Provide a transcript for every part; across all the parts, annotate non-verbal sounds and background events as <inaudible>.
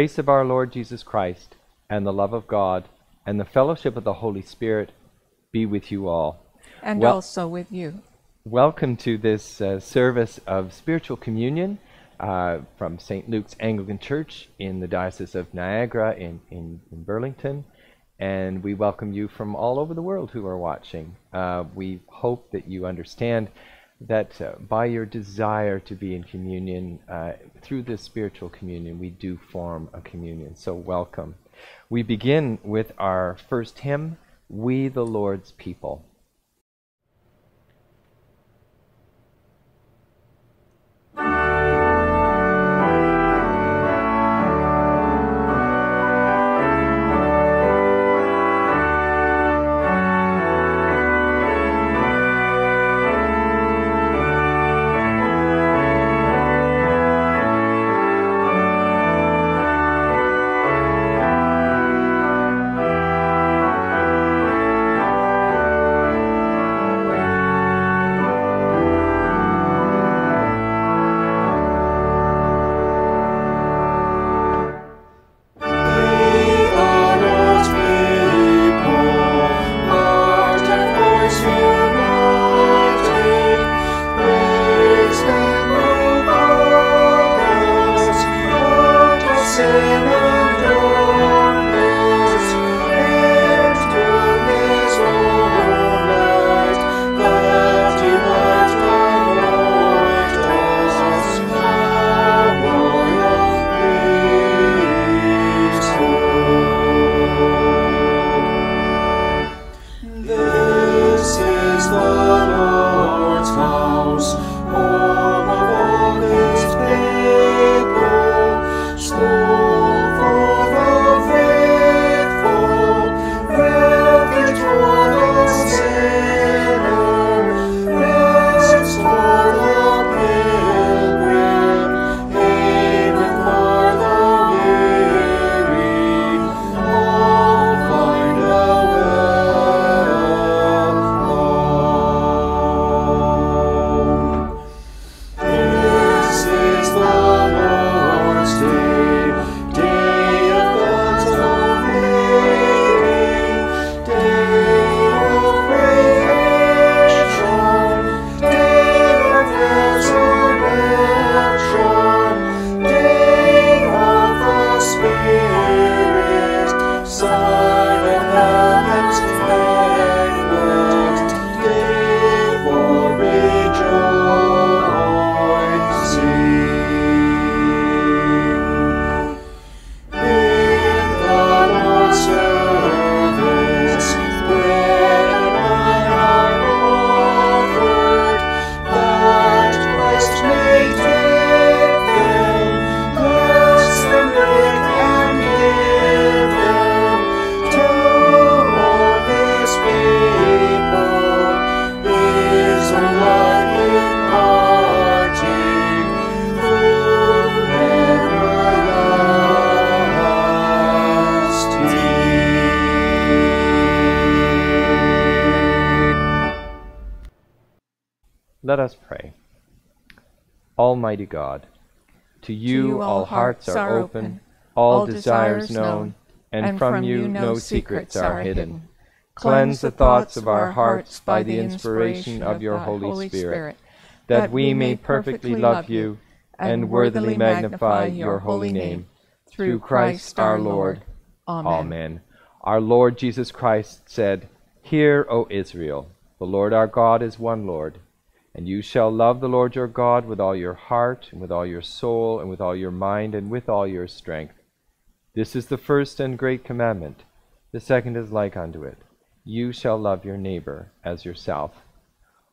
Grace of our Lord Jesus Christ, and the love of God, and the fellowship of the Holy Spirit be with you all. And Well- also with you. Welcome to this uh, service of spiritual communion uh, from St. Luke's Anglican Church in the Diocese of Niagara in, in, in Burlington. And we welcome you from all over the world who are watching. Uh, we hope that you understand that uh, by your desire to be in communion, uh, through this spiritual communion, we do form a communion. So, welcome. We begin with our first hymn, We the Lord's People. Almighty God, to you, all hearts are open, all desires known, and from you no secrets are hidden. Cleanse the thoughts of our hearts by the inspiration of your Holy Spirit, that we may perfectly love you and worthily magnify your holy name. Through Christ our Lord. Amen. Our Lord Jesus Christ said, Hear, O Israel, the Lord our God is one Lord. And you shall love the Lord your God with all your heart, and with all your soul, and with all your mind, and with all your strength. This is the first and great commandment. The second is like unto it. You shall love your neighbor as yourself.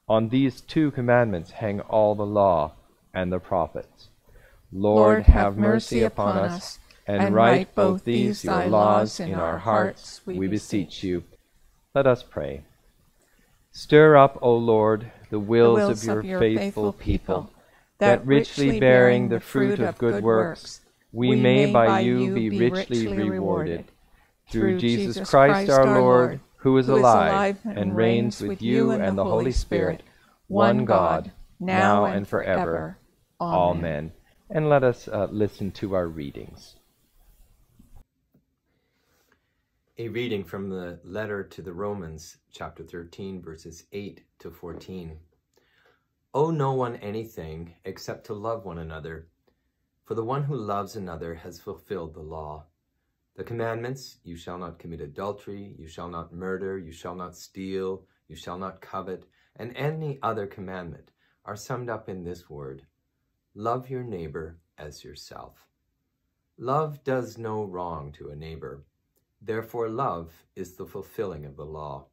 On these two commandments hang all the law and the prophets. Lord, have mercy upon us, and write both these your laws in our hearts, we beseech you. Let us pray. Stir up, O Lord, the wills, of your, faithful people, that richly bearing the fruit of good works, we may by you be richly rewarded. Through Jesus Christ our Lord, who is alive and reigns with you and the Holy Spirit, one God, now and forever. Amen. And let us uh, listen to our readings. A reading from the letter to the Romans, chapter 13, verses 8 to 14. Owe no one anything except to love one another, for the one who loves another has fulfilled the law. The commandments you shall not commit adultery, you shall not murder, you shall not steal, you shall not covet, and any other commandment are summed up in this word love your neighbor as yourself. Love does no wrong to a neighbor. Therefore, love is the fulfilling of the law.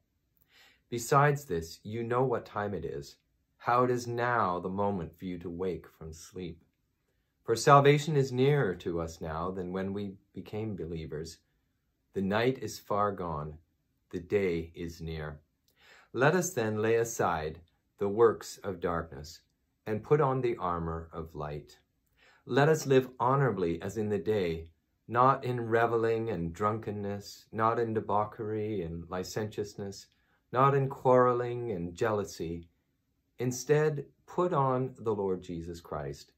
Besides this, you know what time it is, how it is now the moment for you to wake from sleep. For salvation is nearer to us now than when we became believers. The night is far gone, the day is near. Let us then lay aside the works of darkness and put on the armor of light. Let us live honorably as in the day not in reveling and drunkenness, not in debauchery and licentiousness, not in quarreling and jealousy. Instead, put on the Lord Jesus Christ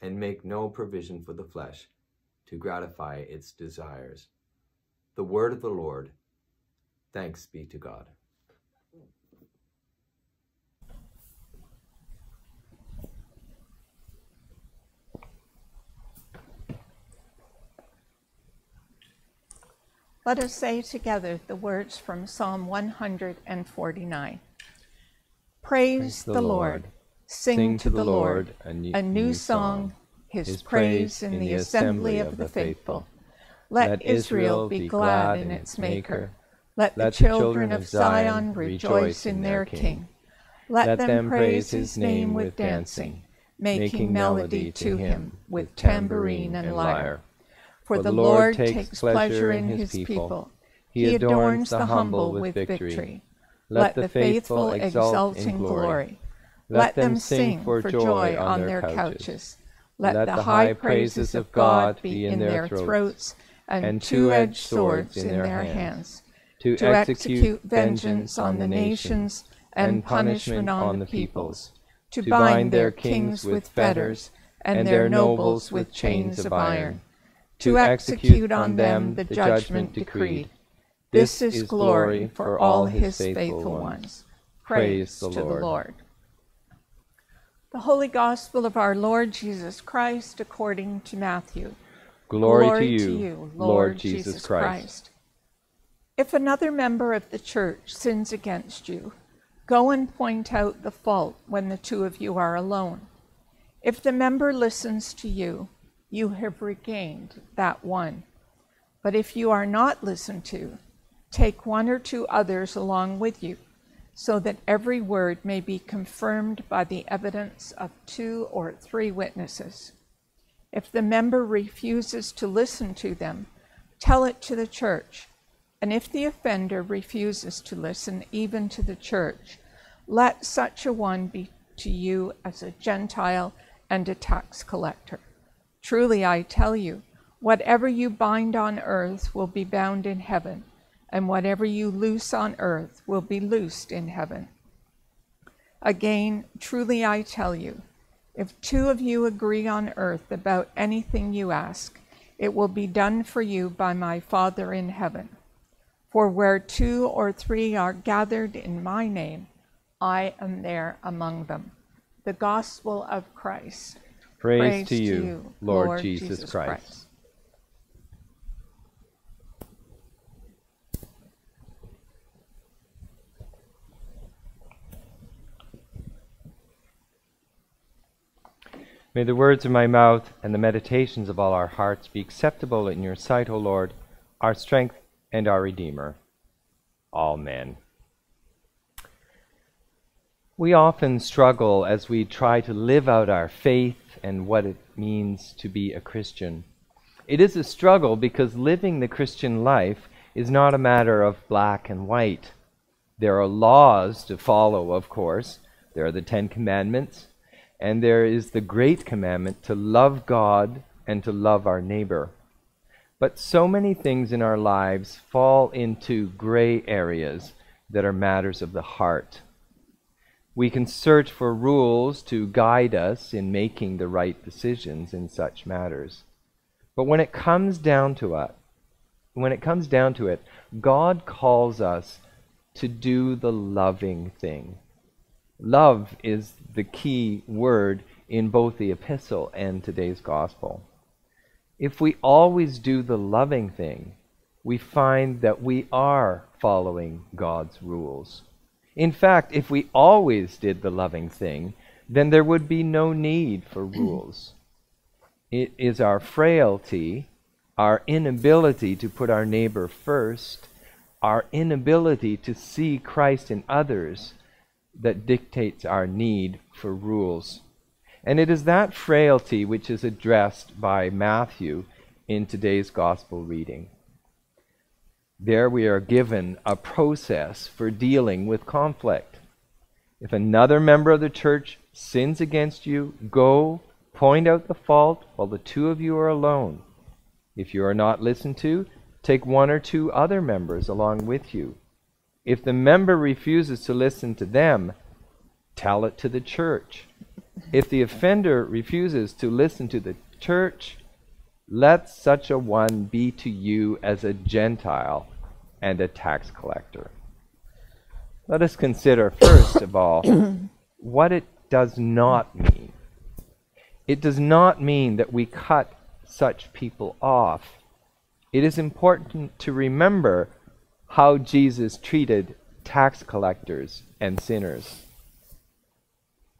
and make no provision for the flesh to gratify its desires. The word of the Lord. Thanks be to God. Let us say together the words from Psalm 149. Praise, Praise the, the Lord. Lord. Sing, Sing, to the Lord, a, new, a new song, his, his praise in the assembly of the faithful. Let Israel be glad in its Maker. Let the children of Zion rejoice in their King. Let them praise his name with dancing, making melody to him with tambourine and lyre. For the Lord takes pleasure in his people. He adorns the humble with victory. Let the faithful exult in glory. Let them sing for joy on their couches. Let the high praises of God be in their throats, and two-edged swords in their hands, to execute vengeance on the nations and punishment on the peoples, to bind their kings with fetters and their nobles with chains of iron to execute on them the judgment decreed. This is glory for all his faithful ones. Praise to the Lord. The Holy Gospel of our Lord Jesus Christ according to Matthew. Glory, Glory to, you, to, you, Lord Jesus, Jesus Christ. Christ. If another member of the church sins against you, go and point out the fault when the two of you are alone. If the member listens to you, you have regained that one. But if you are not listened to, take one or two others along with you, so that every word may be confirmed by the evidence of two or three witnesses. If the member refuses to listen to them, tell it to the church. And if the offender refuses to listen even to the church, let such a one be to you as a Gentile and a tax collector. Truly I tell you, whatever you bind on earth will be bound in heaven, and whatever you loose on earth will be loosed in heaven. Again, truly I tell you, if two of you agree on earth about anything you ask, it will be done for you by my Father in heaven. For where two or three are gathered in my name, I am there among them. The Gospel of Christ. Praise, Praise to, you, you, Lord, Lord Jesus, Jesus Christ. Christ. May the words of my mouth and the meditations of all our hearts be acceptable in your sight, O Lord, our strength and our Redeemer. Amen. We often struggle as we try to live out our faith and what it means to be a Christian. It is a struggle because living the Christian life is not a matter of black and white. There are laws to follow, of course. There are the Ten Commandments, and there is the great commandment to love God and to love our neighbor. But so many things in our lives fall into gray areas that are matters of the heart. We can search for rules to guide us in making the right decisions in such matters. But when it comes down to it, when it comes down to it, God calls us to do the loving thing. Love is the key word in both the epistle and today's gospel. If we always do the loving thing, we find that we are following God's rules. In fact, if we always did the loving thing, then there would be no need for <clears throat> rules. It is our frailty, our inability to put our neighbor first, our inability to see Christ in others that dictates our need for rules. And it is that frailty which is addressed by Matthew in today's gospel reading. There we are given a process for dealing with conflict. If another member of the church sins against you, go, point out the fault while the two of you are alone. If you are not listened to, take one or two other members along with you. If the member refuses to listen to them, tell it to the church. If the offender refuses to listen to the church, let such a one be to you as a Gentile and a tax collector. Let us consider, first of all, <coughs> what it does not mean. It does not mean that we cut such people off. It is important to remember how Jesus treated tax collectors and sinners.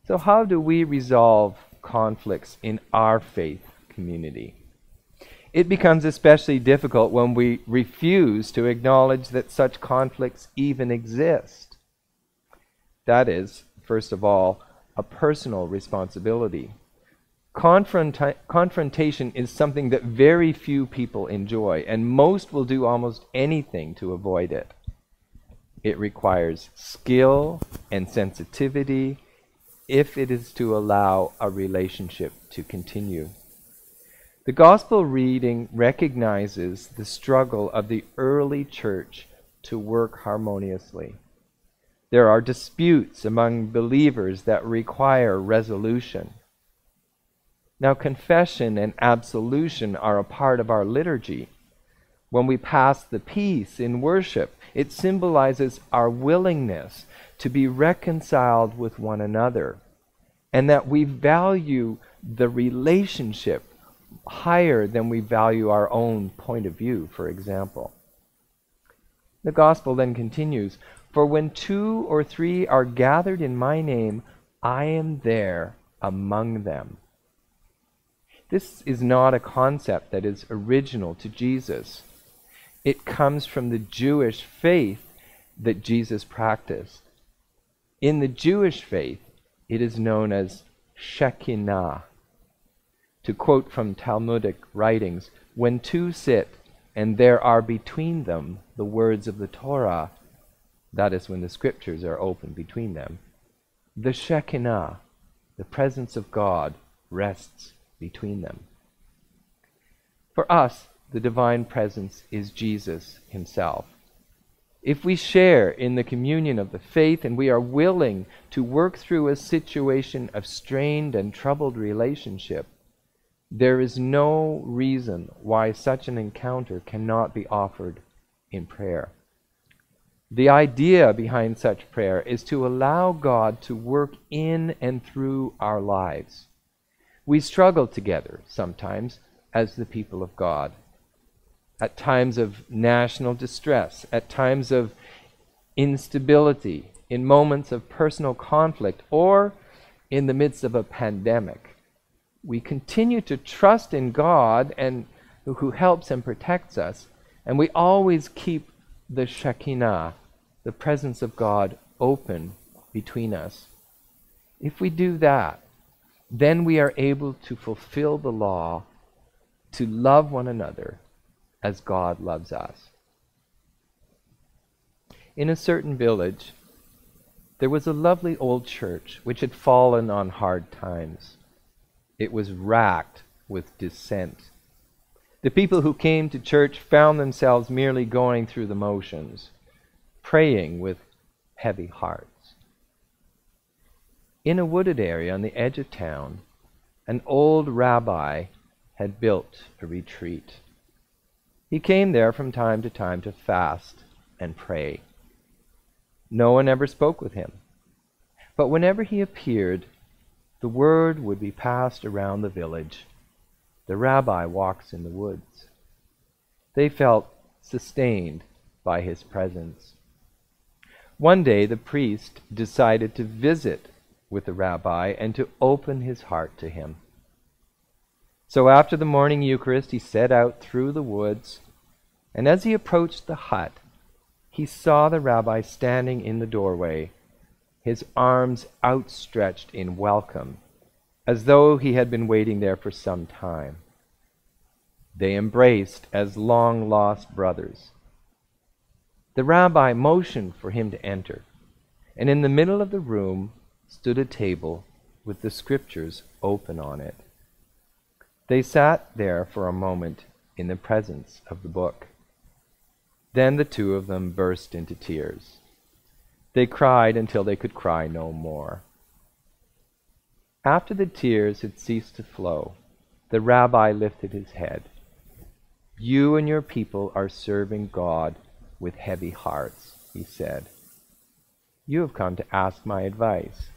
So, how do we resolve conflicts in our faith community? It becomes especially difficult when we refuse to acknowledge that such conflicts even exist. That is, first of all, a personal responsibility. Confronta- confrontation is something that very few people enjoy, and most will do almost anything to avoid it. It requires skill and sensitivity if it is to allow a relationship to continue. The gospel reading recognizes the struggle of the early church to work harmoniously. There are disputes among believers that require resolution. Now, confession and absolution are a part of our liturgy. When we pass the peace in worship, it symbolizes our willingness to be reconciled with one another and that we value the relationship higher than we value our own point of view, for example. The gospel then continues For when two or three are gathered in my name, I am there among them. This is not a concept that is original to Jesus. It comes from the Jewish faith that Jesus practiced. In the Jewish faith, it is known as Shekinah. To quote from Talmudic writings, when two sit and there are between them the words of the Torah, that is when the scriptures are open between them, the Shekinah, the presence of God, rests between them. For us, the divine presence is Jesus himself. If we share in the communion of the faith and we are willing to work through a situation of strained and troubled relationship, there is no reason why such an encounter cannot be offered in prayer. The idea behind such prayer is to allow God to work in and through our lives. We struggle together sometimes as the people of God. At times of national distress, at times of instability, in moments of personal conflict, or in the midst of a pandemic we continue to trust in God and who helps and protects us, and we always keep the Shekinah, the presence of God, open between us. If we do that, then we are able to fulfill the law to love one another as God loves us. In a certain village, there was a lovely old church which had fallen on hard times it was racked with dissent. The people who came to church found themselves merely going through the motions, praying with heavy hearts. In a wooded area on the edge of town, an old rabbi had built a retreat. He came there from time to time to fast and pray. No one ever spoke with him. But whenever he appeared, the word would be passed around the village the rabbi walks in the woods. They felt sustained by his presence. One day the priest decided to visit with the rabbi and to open his heart to him. So after the morning Eucharist, he set out through the woods, and as he approached the hut, he saw the rabbi standing in the doorway, his arms outstretched in welcome, as though he had been waiting there for some time. They embraced as long lost brothers. The rabbi motioned for him to enter, and in the middle of the room stood a table with the scriptures open on it. They sat there for a moment in the presence of the book. Then the two of them burst into tears. They cried until they could cry no more. After the tears had ceased to flow, the rabbi lifted his head. You and your people are serving God with heavy hearts, he said. You have come to ask my advice.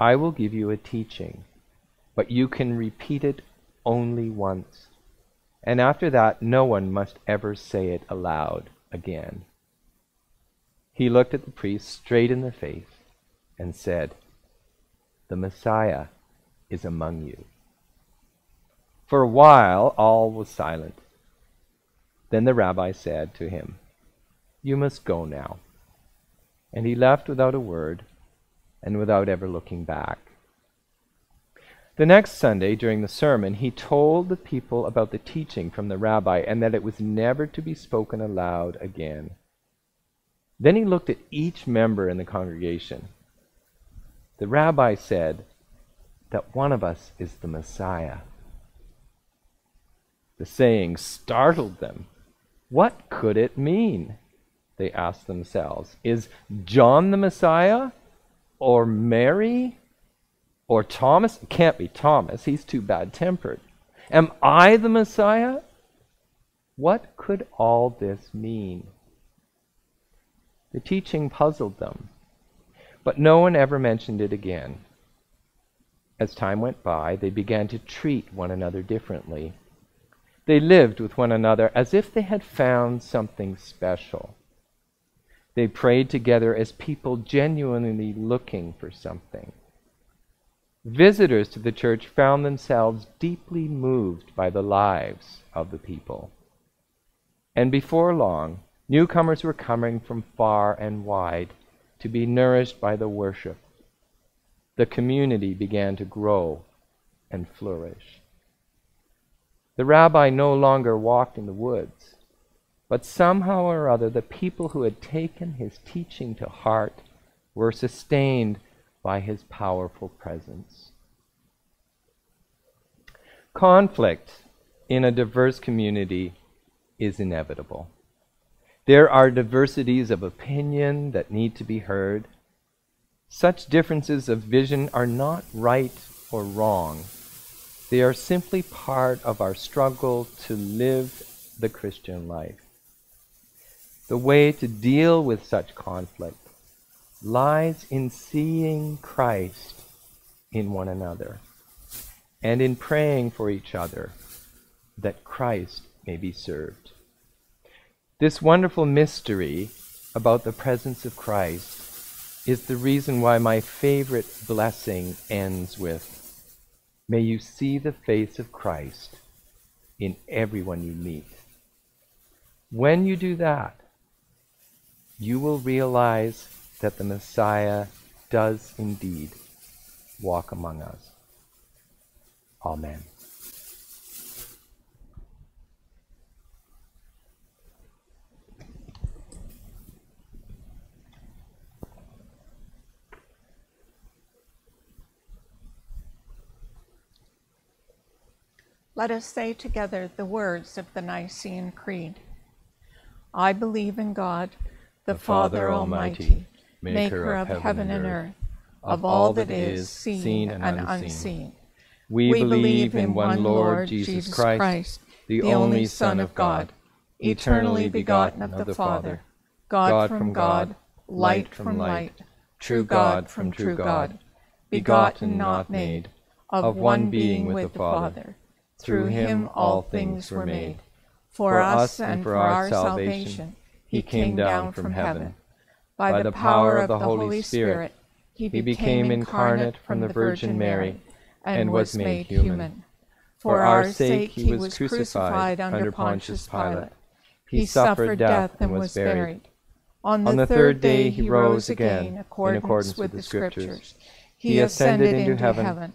I will give you a teaching, but you can repeat it only once. And after that, no one must ever say it aloud again. He looked at the priest straight in the face and said, The Messiah is among you. For a while, all was silent. Then the rabbi said to him, You must go now. And he left without a word and without ever looking back. The next Sunday, during the sermon, he told the people about the teaching from the rabbi and that it was never to be spoken aloud again. Then he looked at each member in the congregation. The rabbi said that one of us is the Messiah. The saying startled them. What could it mean? They asked themselves. Is John the Messiah? Or Mary? Or Thomas? It can't be Thomas. He's too bad tempered. Am I the Messiah? What could all this mean? The teaching puzzled them, but no one ever mentioned it again. As time went by, they began to treat one another differently. They lived with one another as if they had found something special. They prayed together as people genuinely looking for something. Visitors to the church found themselves deeply moved by the lives of the people. And before long, newcomers were coming from far and wide to be nourished by the worship. The community began to grow and flourish. The rabbi no longer walked in the woods, but somehow or other the people who had taken his teaching to heart were sustained by his powerful presence. Conflict in a diverse community is inevitable. There are diversities of opinion that need to be heard. Such differences of vision are not right or wrong. They are simply part of our struggle to live the Christian life. The way to deal with such conflict lies in seeing Christ in one another and in praying for each other that Christ may be served. This wonderful mystery about the presence of Christ is the reason why my favorite blessing ends with May you see the face of Christ in everyone you meet. When you do that, you will realize that the Messiah does indeed walk among us. Amen. Let us say together the words of the Nicene Creed. I believe in God, the, the Father Almighty, maker of heaven and earth, of all that is seen and unseen. We believe in one Lord Jesus Christ, the only Son of God, eternally begotten of the Father, God from God, light from light, true God from true God, begotten, not made, of one being with the Father. Through him all things were made. For us and for our salvation, he came down from heaven. By the power of the Holy Spirit, he became incarnate from the Virgin Mary and was made human. For our sake he was crucified under Pontius Pilate. He suffered death and was buried. On the third day he rose again in accordance with the Scriptures. He ascended into heaven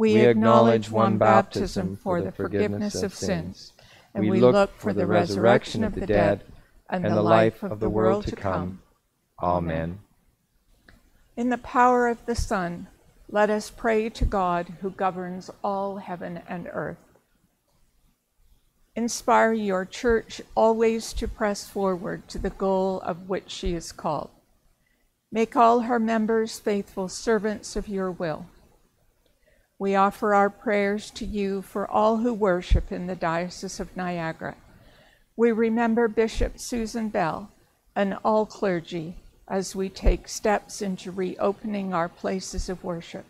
We acknowledge one baptism for the forgiveness of sins, and we look for the resurrection of the dead and the life of the world to come. Amen. In the power of the Son, let us pray to God who governs all heaven and earth. Inspire your church always to press forward to the goal of which she is called. Make all her members faithful servants of your will. We offer our prayers to you for all who worship in the Diocese of Niagara. We remember Bishop Susan Bell and all clergy as we take steps into reopening our places of worship.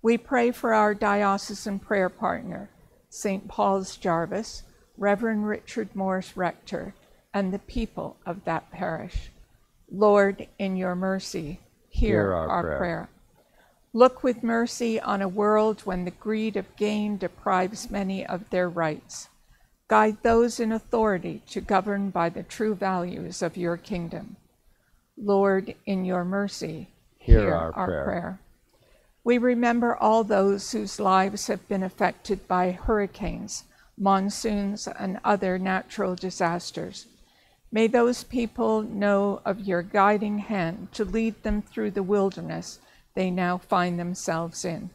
We pray for our diocesan prayer partner, St. Paul's Jarvis, Reverend Richard Morris Rector, and the people of that parish. Lord, in your mercy, hear, Hear our our, prayer. prayer. Look with mercy on a world when the greed of gain deprives many of their rights. Guide those in authority to govern by the true values of your kingdom. Lord, in your mercy, Hear our prayer. We remember all those whose lives have been affected by hurricanes, monsoons, and other natural disasters. May those people know of your guiding hand to lead them through the wilderness they now find themselves in.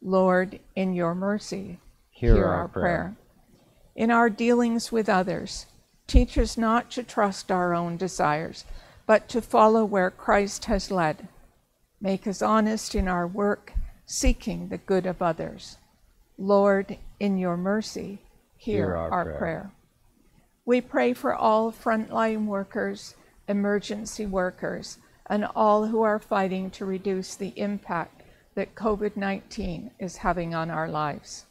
Lord, in your mercy, Hear our prayer. In our dealings with others, teach us not to trust our own desires, but to follow where Christ has led. Make us honest in our work, seeking the good of others. Lord, in your mercy, hear, Hear our our, prayer. prayer. We pray for all frontline workers, emergency workers, and all who are fighting to reduce the impact that COVID 19 is having on our lives.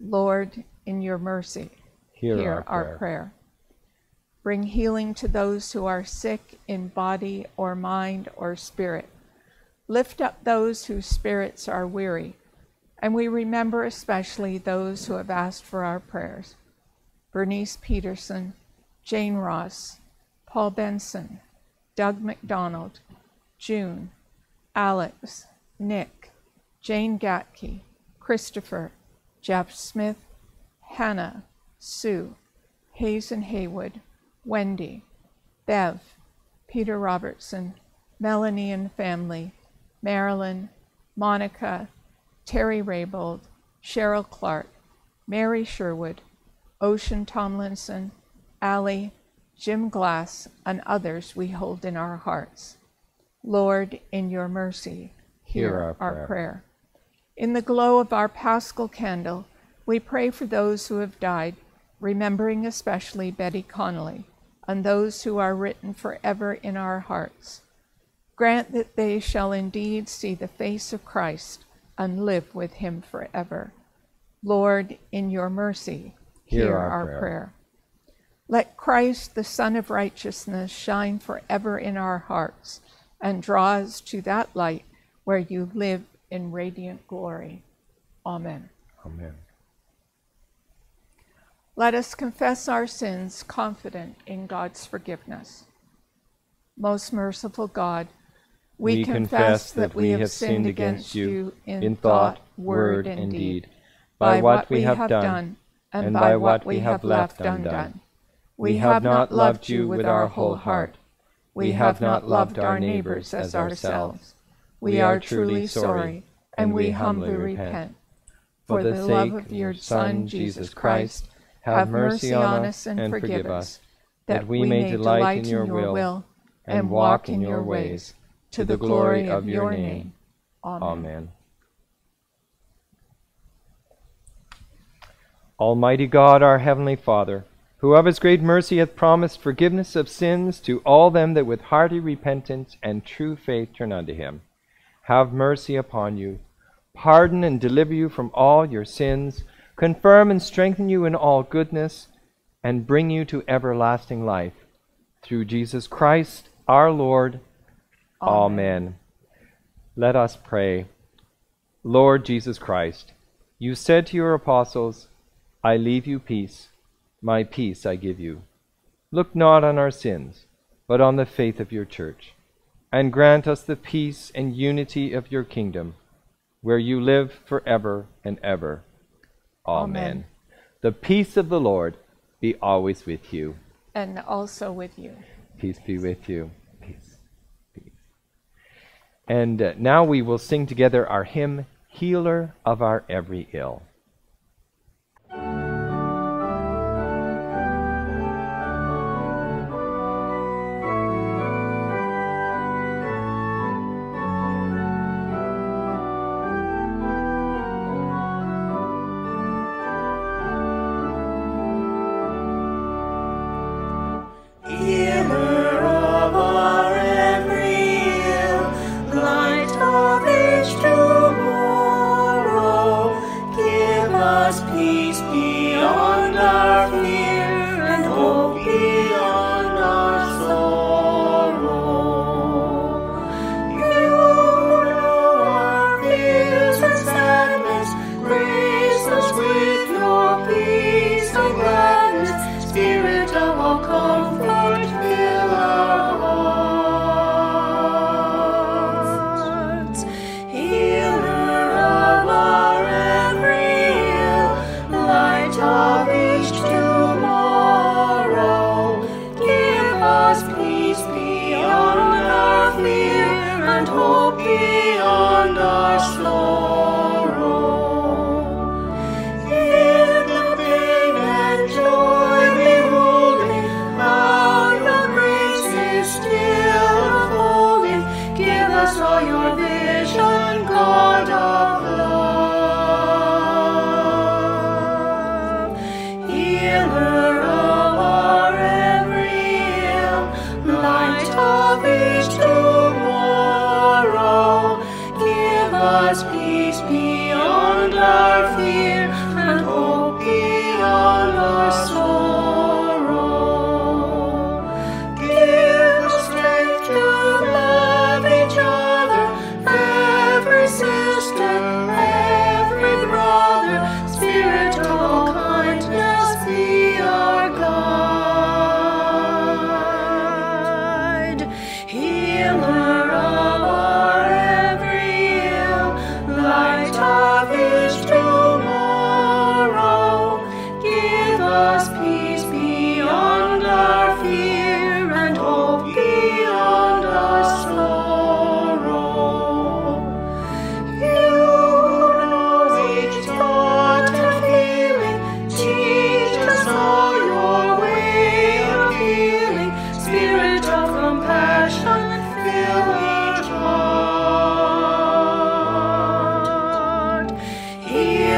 Lord, in your mercy, Hear our prayer. prayer. Bring healing to those who are sick in body or mind or spirit. Lift up those whose spirits are weary. And we remember especially those who have asked for our prayers Bernice Peterson, Jane Ross, Paul Benson, Doug McDonald, June, Alex, Nick, Jane Gatke, Christopher, Jeff Smith, Hannah, Sue, Hazen Haywood, Wendy, Bev, Peter Robertson, Melanie and family, Marilyn, Monica, Terry Raybold, Cheryl Clark, Mary Sherwood, Ocean Tomlinson, Allie, Jim Glass, and others we hold in our hearts. Lord, in your mercy, hear, Hear our our prayer. prayer. In the glow of our paschal candle, we pray for those who have died, remembering especially Betty Connolly, and those who are written forever in our hearts. Grant that they shall indeed see the face of Christ and live with him forever. Lord, in your mercy, Hear hear, our our, prayer. prayer. Let Christ, the Sun of Righteousness, shine forever in our hearts and draw us to that light where you live in radiant glory. Amen. Amen. Let us confess our sins, confident in God's forgiveness. Most merciful God, we, We confess that we have sinned against you in thought, word, and deed, by what we have done and by what we have left undone. We have not loved you with our whole heart, we have not loved our neighbors as ourselves. We are truly sorry, and we humbly repent. For the love of your Son, Jesus Christ, have mercy on us and forgive us, that we may delight in your will and walk in your ways, to the glory of your name. Amen. Almighty God, our heavenly Father, who of his great mercy hath promised forgiveness of sins to all them that with hearty repentance and true faith turn unto him, have mercy upon you, pardon and deliver you from all your sins, confirm and strengthen you in all goodness, and bring you to everlasting life. Through Jesus Christ our Lord. Amen. Amen. Let us pray. Lord Jesus Christ, you said to your apostles, I leave you peace, my peace I give you. Look not on our sins, but on the faith of your church, and grant us the peace and unity of your kingdom, where you live for ever and ever. Amen. Amen. The peace of the Lord be always with you. And also with you. Peace be with you. Peace. Peace. And uh, now we will sing together our hymn, Healer of Our Every Ill. us all your victories.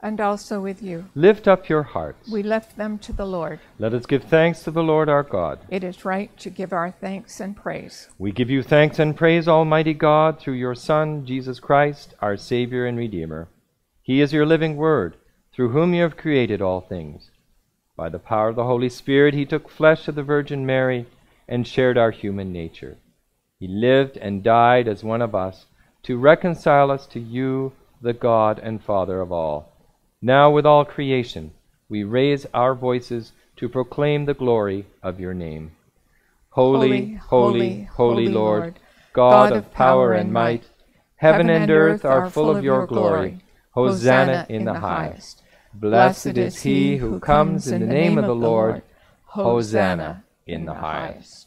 And also with you. Lift up your hearts. We lift them to the Lord. Let us give thanks to the Lord our God. It is right to give our thanks and praise. We give you thanks and praise, Almighty God, through your Son, Jesus Christ, our Savior and Redeemer. He is your living Word, through whom you have created all things. By the power of the Holy Spirit, he took flesh of the Virgin Mary and shared our human nature. He lived and died as one of us to reconcile us to you the God and Father of all. Now, with all creation, we raise our voices to proclaim the glory of your name. Holy, holy, holy, Lord, God of power and might, heaven and earth are full of your glory. Hosanna in the highest. Blessed is he who comes in the name of the Lord. Hosanna in the highest.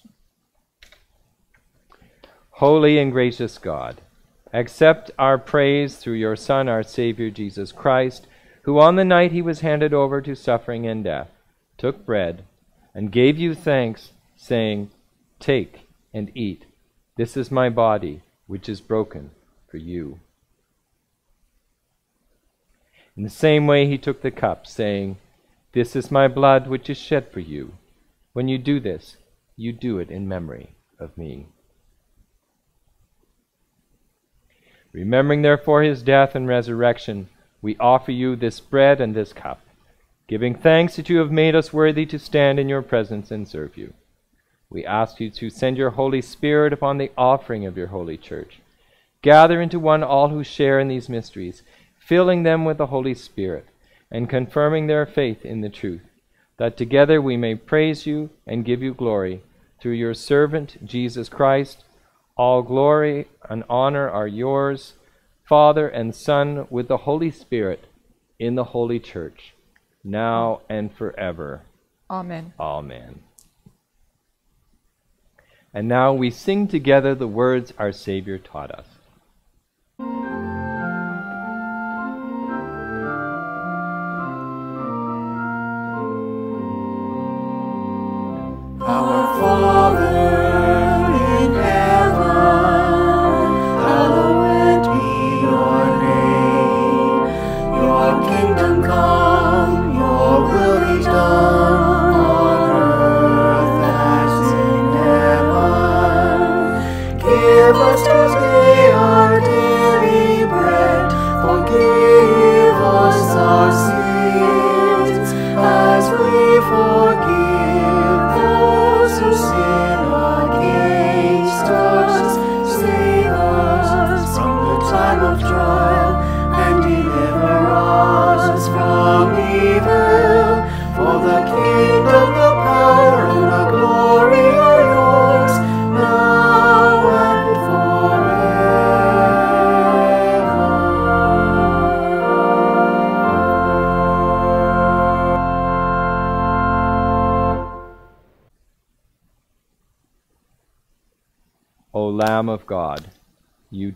Holy and gracious God, accept our praise through your Son, our Savior Jesus Christ, who on the night he was handed over to suffering and death, took bread and gave you thanks, saying, Take and eat. This is my body, which is broken for you. In the same way, he took the cup, saying, This is my blood, which is shed for you. When you do this, you do it in memory of me. Remembering, therefore, his death and resurrection, we offer you this bread and this cup, giving thanks that you have made us worthy to stand in your presence and serve you. We ask you to send your Holy Spirit upon the offering of your holy church. Gather into one all who share in these mysteries, filling them with the Holy Spirit, and confirming their faith in the truth, that together we may praise you and give you glory through your servant Jesus Christ. All glory and honor are yours, Father and Son, with the Holy Spirit, in the Holy Church, now and forever. Amen. Amen. And now we sing together the words our Savior taught us.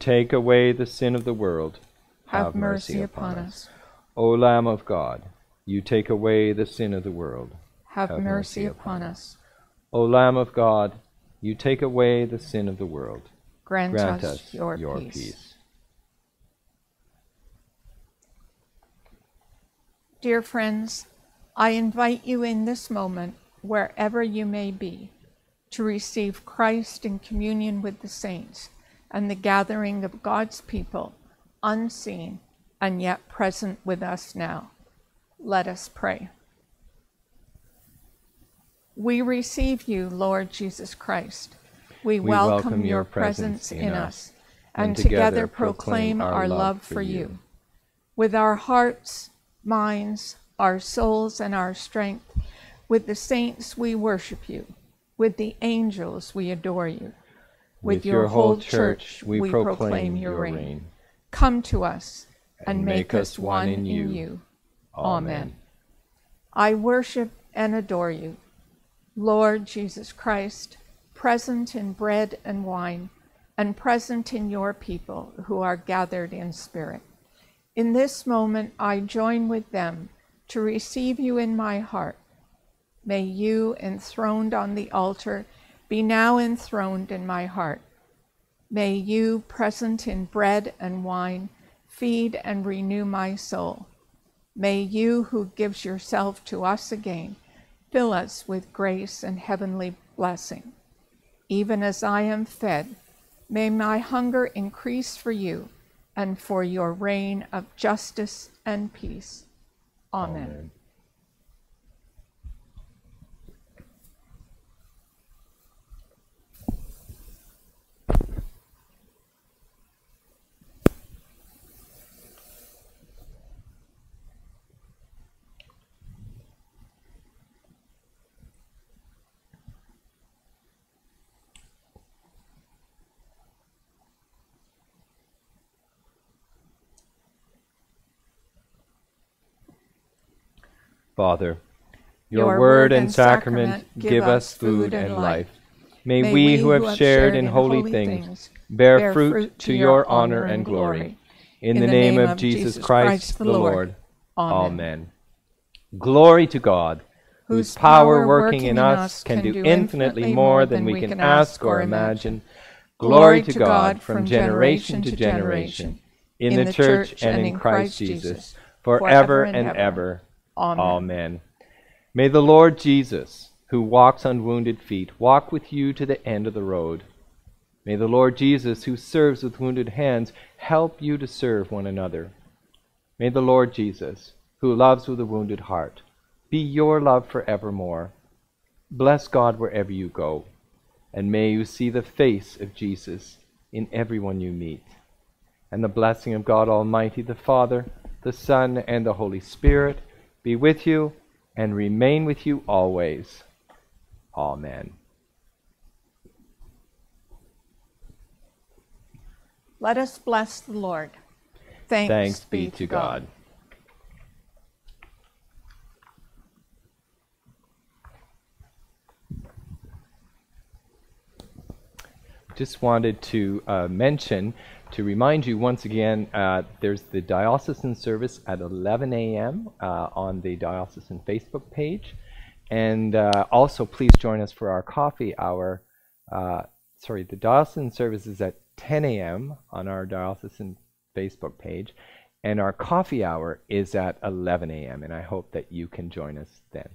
Take away the sin of the world. Have mercy upon us. O Lamb of God, you take away the sin of the world. Have Have mercy mercy upon upon us. O Lamb of God, you take away the sin of the world. Grant, Grant us, us your, your peace. peace. Dear friends, I invite you in this moment, wherever you may be, to receive Christ in communion with the saints and the gathering of God's people, unseen and yet present with us now. Let us pray. We receive you, Lord Jesus Christ. We, We welcome, welcome your presence presence in us and, and together proclaim our love for you. With our hearts, minds, our souls, and our strength, with the saints we worship you. With the angels we adore you. With your whole church, we proclaim your reign. Come to us and, make, us one in you. Amen. I worship and adore you, Lord Jesus Christ, present in bread and wine, and present in your people who are gathered in spirit. In this moment, I join with them to receive you in my heart. May you, enthroned on the altar, be now enthroned in my heart. May you, present in bread and wine, feed and renew my soul. May you, who gives yourself to us again, fill us with grace and heavenly blessing. Even as I am fed, may my hunger increase for you and for your reign of justice and peace. Amen. Father, your, word and sacrament give us food and life. May, we who have shared in holy things bear fruit to your honor and glory. In the name of Jesus Christ the Lord. Amen. Glory to God, whose power working in us can do infinitely more than we can ask or imagine. Glory to God from generation to generation, in the church and in Christ Jesus, forever and ever. Amen. May the Lord Jesus, who walks on wounded feet, walk with you to the end of the road. May the Lord Jesus, who serves with wounded hands, help you to serve one another. May the Lord Jesus, who loves with a wounded heart, be your love forevermore. Bless God wherever you go, and may you see the face of Jesus in everyone you meet. And the blessing of God Almighty, the Father, the Son, and the Holy Spirit be with you and remain with you always. Amen. Let us bless the Lord. Thanks, Thanks be, to God. God. Just wanted to uh, mention to remind you once again, uh, there's the diocesan service at 11 a.m. Uh, on the diocesan Facebook page. And uh, also, please join us for our coffee hour. Uh, sorry, the diocesan service is at 10 a.m. on our diocesan Facebook page. And our coffee hour is at 11 a.m. And I hope that you can join us then.